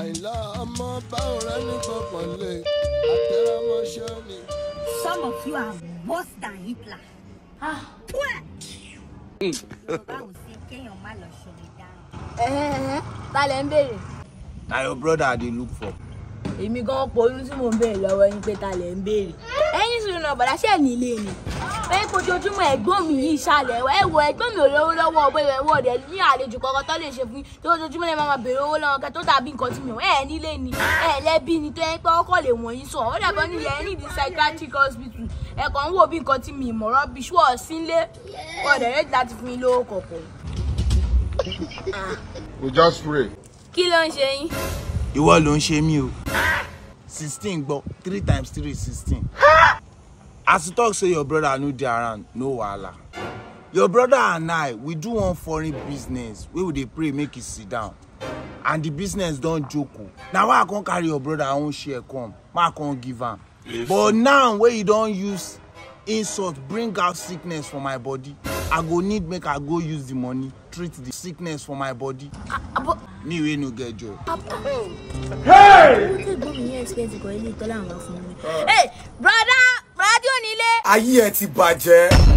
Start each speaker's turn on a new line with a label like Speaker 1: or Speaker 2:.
Speaker 1: àìlá ọmọ báwo rẹ ní gbọkànlé àtẹrámọṣẹ ni.
Speaker 2: Some of you are worse than Hitler. Ah, báwo sí kéèyàn má lọ ṣẹlẹ̀ dáhùn.
Speaker 3: ta lẹ ń béèrè.
Speaker 4: na your brother i dey look for.
Speaker 3: èmi gan poyún tí mò ń béèrè lọ́wọ́ yín pé ta lẹ ń béèrè. ẹ̀yin sùn náà bọ̀dá ṣẹ̀ nílé ni. Ẹ kojoojúmọ́ ẹ̀gbọ́n mi yìí ṣàlẹ̀ ẹ wo ẹ̀gbọ́n mi ò lówó lọ́wọ́ bóyá ẹ̀wọ́ rẹ̀ ní àlejò kankan tó lè ṣe fún yín. Tó ojoojúmọ́ lè máa béèrè owó lọ́wọ́ kẹ́ tó dàbí nǹkan tí mi ò ẹ̀ nílé ni. Ẹ̀ lẹ́bí ni tó yẹ pé ọkọ̀ lè wọ̀nyí sàn ó dàbọ̀ nílẹ̀ ẹ̀ nídìí psychiatric hospital. Ẹ̀ kàn ń wò bí nǹkan tí mi ìmọ̀ rọ́bì ṣùọ́ sínlé ọ̀dẹ̀ rẹ̀ láti fún yín lówó kọ̀ọ̀kan.
Speaker 1: we just pray.
Speaker 3: kí ló ń ṣe yín?
Speaker 4: ìwọ ló ń ṣe mí o. Sixteen gbọ́. Three times three sixteen as you talk say your brother no dey around no wahala. Your brother and i we do one foreign business wey we dey pray make e sit down. And the business don joko na why i come carry your brother own share come. Make i come give am. But now wey you don use insult bring out sickness for my body i go need make i go use the money treat the sickness for my body. Me wey no get joy.
Speaker 3: ẹ̀gbọ́n mi. Yẹn
Speaker 5: ayé ẹ ti bàjẹ́.